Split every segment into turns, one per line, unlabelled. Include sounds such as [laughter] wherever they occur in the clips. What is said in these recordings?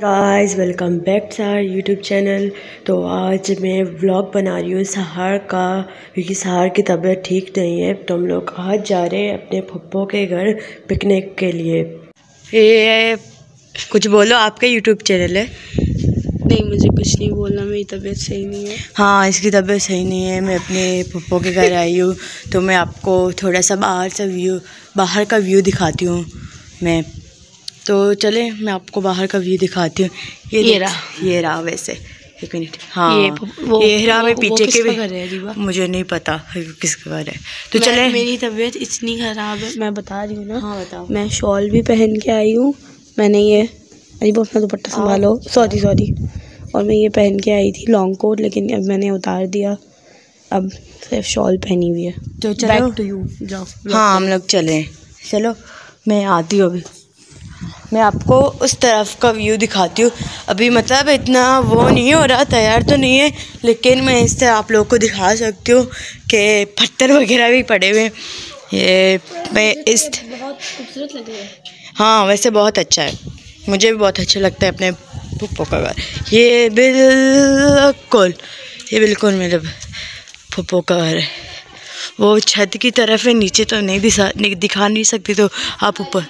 Guys welcome back to our YouTube channel तो आज मैं व्लॉग बना रही हूँ सहार का क्योंकि सहार की तबीयत ठीक नहीं है। तो हम लोग आज जा रहे हैं अपने पप्पो के घर पिकनिक के लिए। ये कुछ बोलो आपका यूट्यूब चैनल है?
नहीं मुझे कुछ नहीं बोलना मेरी तबीयत सही नहीं है।
हाँ इसकी तबीयत सही नहीं है। मैं अपने पप्पो के घर आई हूँ। तो मैं आपको थोड़ा सा बाहर से व्यू बाहर का व्यू दिखाती हूँ। मैं तो चले मैं आपको बाहर का व्यू दिखाती हूँ।
ये, ये रहा।
ये रहा वैसे। एक मिनट हाँ
ये
वो ये रहा मैं पीछे के भी।
है
मुझे नहीं पता किसके घर है। तो चले।
मेरी तबीयत इतनी ख़राब है मैं बता रही हूँ ना।
हाँ बताओ।
मैं शॉल भी पहन के आई हूँ मैंने ये अरे वो अपना दुपट्टा संभालो। सॉरी सॉरी और मैं ये पहन के आई थी लॉन्ग कोट लेकिन अब मैंने उतार दिया। अब सिर्फ़ शॉल पहनी हुई है।
तो चलो।
टू यू जाओ।
हाँ हम लोग चले। चलो मैं आती हूँ अभी। मैं आपको उस तरफ़ का व्यू दिखाती हूँ। अभी मतलब इतना वो नहीं हो रहा तैयार तो नहीं है लेकिन मैं इससे आप लोगों को दिखा सकती हूँ कि पत्थर वगैरह भी पड़े हुए हैं। ये मैं इस
बहुत खूबसूरत लग रहा है।
हाँ वैसे बहुत अच्छा है। मुझे भी बहुत अच्छा लगता है अपने पप्पो का घर। ये बिल्कुल ये बिल्कुल मेरे पप्पो का घर है। वो छत की तरफ़ है नीचे तो नहीं दिखा नहीं दिखा नहीं सकती तो आप ऊपर।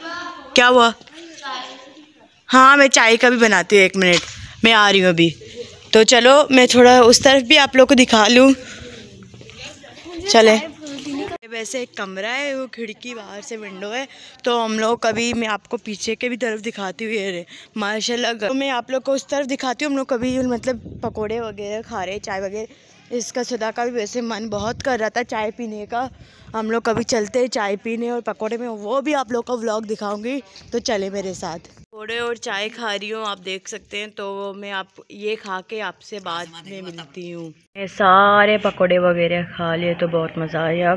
क्या हुआ? हाँ मैं चाय का भी बनाती हूँ, एक मिनट। मैं आ रही हूँ अभी। तो चलो, मैं थोड़ा उस तरफ़ भी आप लोग को दिखा लूँ। चले। वैसे एक कमरा है, वो खिड़की बाहर से विंडो है। तो हम लोग कभी मैं आपको पीछे के भी तरफ़ दिखाती हुई है माशाल्लाह तो मैं आप लोग को उस तरफ़ दिखाती हूँ, हम लोग कभी मतलब पकोड़े वगैरह खा रहे चाय वगैरह। इसका सुधा का भी वैसे मन बहुत कर रहा था चाय पीने का। हम लोग कभी चलते हैं चाय पीने और पकोड़े में वो भी आप लोग का व्लॉग दिखाऊँगी तो चले मेरे साथ। पकोड़े और चाय खा रही हूँ आप देख सकते हैं तो मैं आप ये खा के आपसे बाद में मिलती हूँ। मैं सारे पकोड़े वगैरह खा लिए तो बहुत मज़ा आया।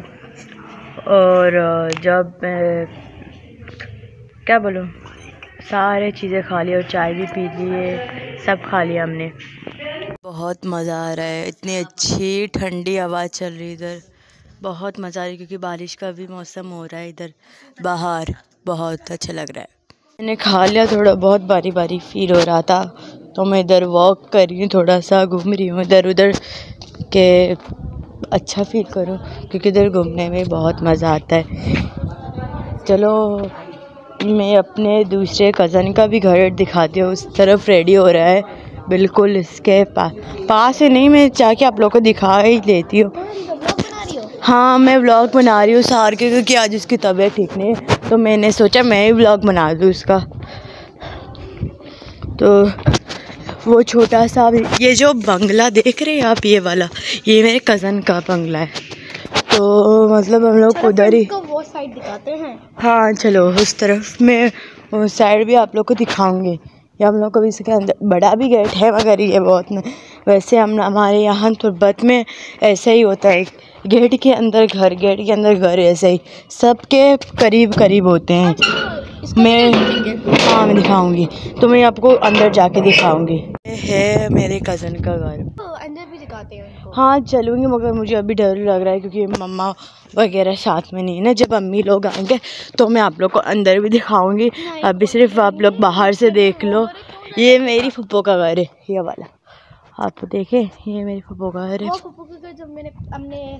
और जब मैं क्या बोलूँ सारे चीज़ें खा ली और चाय भी पी लिए सब खा लिया हमने। बहुत मज़ा आ रहा है। इतनी अच्छी ठंडी हवा चल रही इधर। बहुत मज़ा आ रही क्योंकि बारिश का भी मौसम हो रहा है इधर। बाहर बहुत अच्छा लग रहा है। मैंने खा लिया थोड़ा, बहुत बारी बारी फील हो रहा था। तो मैं इधर वॉक कर रही हूँ, थोड़ा सा घूम रही हूँ। इधर उधर के अच्छा फील करूँ, क्योंकि इधर घूमने में बहुत मज़ा आता है। चलो, मैं अपने दूसरे कज़न का भी घर दिखाती हूँ। उस तरफ़ रेडी हो रहा है। बिल्कुल इसके पास पास से नहीं मैं चाह के आप लोग को दिखा ही देती हूँ। हाँ मैं व्लॉग बना रही हूँ सार के क्योंकि आज उसकी तबीयत ठीक नहीं है। तो मैंने सोचा मैं ही व्लॉग बना दूँ उसका। तो वो छोटा सा ये जो बंगला देख रहे हैं आप ये वाला ये मेरे कज़न का बंगला है। तो मतलब हम लोग उधर ही
वो साइड दिखाते हैं।
हाँ चलो उस तरफ़ मैं उस साइड भी आप लोग को दिखाऊँगी। या हम लोग कभी इसके अंदर बड़ा भी गेट है मगर ये बहुत न वैसे हम हमारे यहाँ तुर्बत में ऐसा ही होता है। गेट के अंदर घर गेट के अंदर घर ऐसे ही। सबके करीब करीब होते हैं। मैं हाँ मैं दिखाऊँगी। तो मैं आपको अंदर जाके दिखाऊँगी। है मेरे कज़न का घर।
हैं
चलूँगी मगर मुझे अभी डर लग रहा है क्योंकि मम्मा वगैरह साथ में नहीं है ना। जब अम्मी लोग आएँगे तो मैं आप लोग को अंदर भी दिखाऊँगी। अभी सिर्फ़ आप लोग बाहर से देख लो। ये मेरी फुप्पो का घर है ये वाला। आप देखें ये मेरी फुप्पो का घर है।
जब मैंने हमने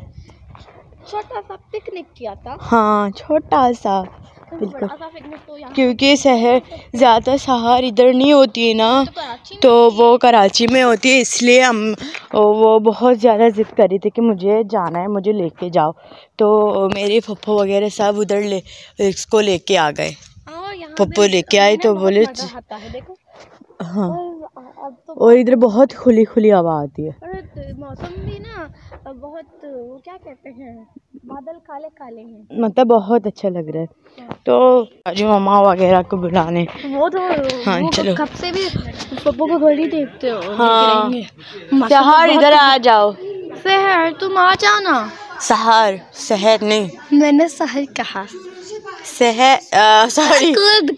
छोटा सा पिकनिक किया था।
हाँ छोटा सा। बिल्कुल।
तो
क्योंकि शहर ज़्यादा शहर इधर नहीं होती है ना तो, तो वो कराची में होती है इसलिए हम वो बहुत ज़्यादा ज़िद कर रही थी कि मुझे जाना है मुझे लेके जाओ। तो मेरे पप्पो वगैरह सब उधर ले इसको लेके आ गए।
हाँ,
पप्पो लेके आए तो बोले हाँ। तो और इधर बहुत खुली खुली हवा आती है।
मौसम भी ना बहुत वो क्या कहते हैं? बादल काले काले हैं।
मतलब बहुत अच्छा लग रहा है। तो जो मामा वगैरह को बुलाने।
वो तो
हाँ
वो
चलो।
कब से भी पप्पो को ही देखते हो?
हाँ। शहर इधर आ जाओ।
शहर तुम आ जाओ ना
शहर शहर नहीं।
मैंने शहर कहा।
शहर सॉरी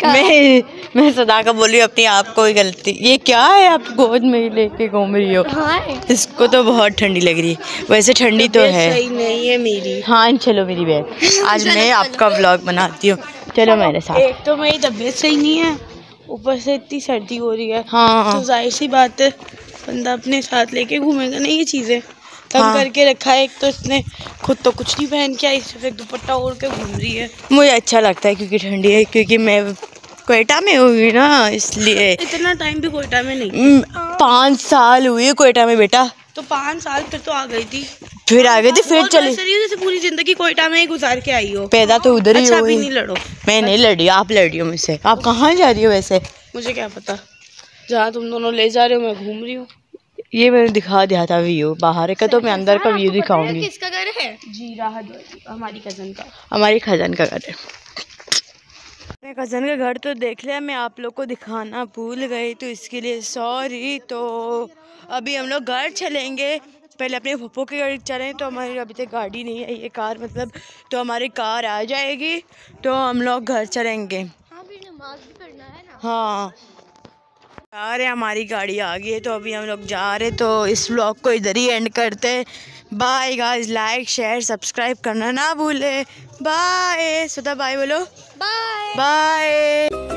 मैं [laughs] मैं सदा का बोली अपनी आप कोई गलती। ये क्या है? आप गोद में ही लेके घूम रही हो।
हाँ।
इसको तो बहुत ठंडी लग रही है। वैसे ठंडी तो है।
सही नहीं है मेरी।
हाँ चलो मेरी बहन। [laughs] आज मैं आपका ब्लॉग बनाती हूँ। चलो मेरे साथ।
एक तो मेरी तबीयत सही नहीं है। ऊपर से इतनी सर्दी हो रही है।
हाँ।
तो ज़ाहिर सी बात है बंदा अपने साथ लेके घूमेगा ना ये चीज़ें। तंग
हाँ।
करके रखा है। एक तो इसने खुद तो कुछ नहीं पहन के आई सिर्फ़ एक दुपट्टा ओढ़ के घूम रही है।
मुझे अच्छा लगता है क्योंकि ठंडी है क्योंकि मैं कोयटा में हुई ना इसलिए।
इतना टाइम भी कोयटा में नहीं।
हम्म, पाँच साल हुए कोयटा में बेटा।
तो पाँच साल फिर तो आ गई थी।
फिर आ गई थी फिर चली।
जैसे पूरी ज़िंदगी कोयटा में ही गुजार के आई हो।
पैदा तो उधर ही
अच्छा
हुई।
नहीं लड़ो।
मैं नहीं लड़ी आप लड़ी हो मुझसे। आप कहाँ जा रही हो वैसे?
मुझे क्या पता। जहाँ तुम दोनों ले जा रहे हो मैं घूम रही हूँ।
ये मैंने दिखा दिया था व्यू बाहर का तो मैं अंदर का व्यू दिखाऊँगी।
किसका घर है?
जी राहत हमारी कज़न का।
हमारी खजन का घर है। अपने कज़न का घर तो देख लिया मैं आप लोग को दिखाना भूल गई तो इसके लिए सॉरी तो अभी हम लोग घर चलेंगे। पहले अपने पप्पो के घर चलें तो हमारी अभी तक गाड़ी नहीं है ये कार मतलब तो हमारी कार आ जाएगी तो हम लोग घर चलेंगे।
हाँ भी नमाज़ भी पढ़ना है ना
हाँ आ रहे हमारी गाड़ी आ गई है तो अभी हम लोग जा रहे तो इस ब्लॉग को इधर ही एंड करते bye guys like share subscribe करना ना भूले। बाय सुधा बाय बोलो।
Bye
bye